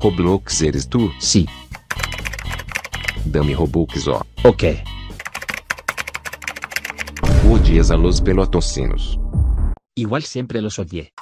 Roblox eres tu? Sim. Dame Robux ó. Ok. Odias a los pelotocinos. Igual sempre los odié.